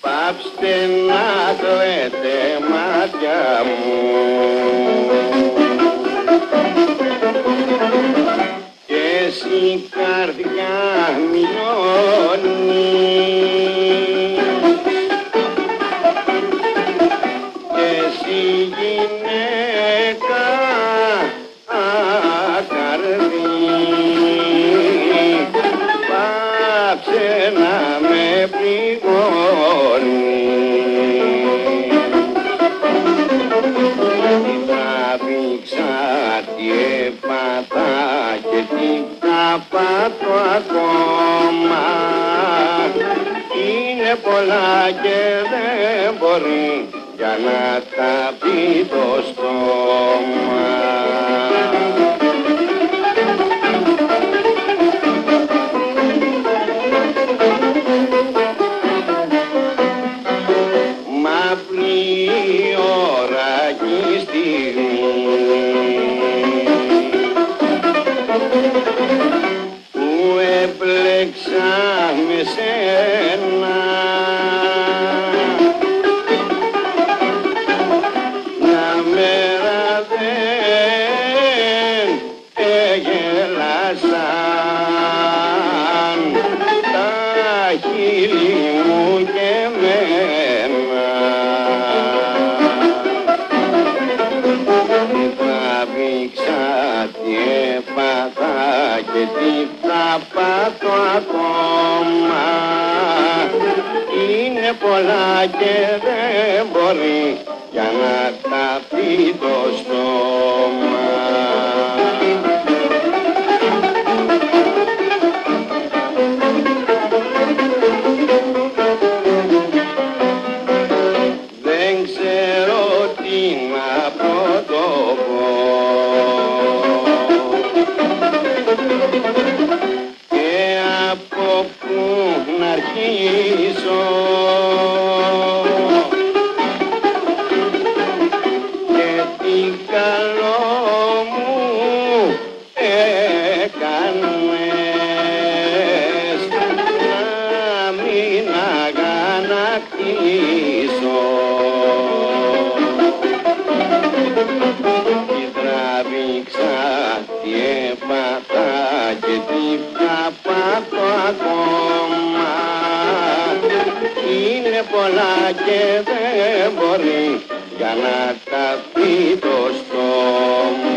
Πάψτε να κλαίτε μάτια μου η καρδιά μιλώνει και εσύ γυναίκα θα πάθω ακόμα είναι πολλά και δεν μπορεί για να τα πει το στόμα. Με σένα μια μέρα δεν έγελασαν τα χείλη μου και εμένα τι τραβήξα, τι έπαθα και τι θα πάθω ακόμα είναι πολλά και δεν μπορεί για να τα πει το στόμα. Αρχίσω και τι καλό μου έκανες να μην αγανακτήσω είναι πολλά και δεν μπορεί για να τα πει το στόμα.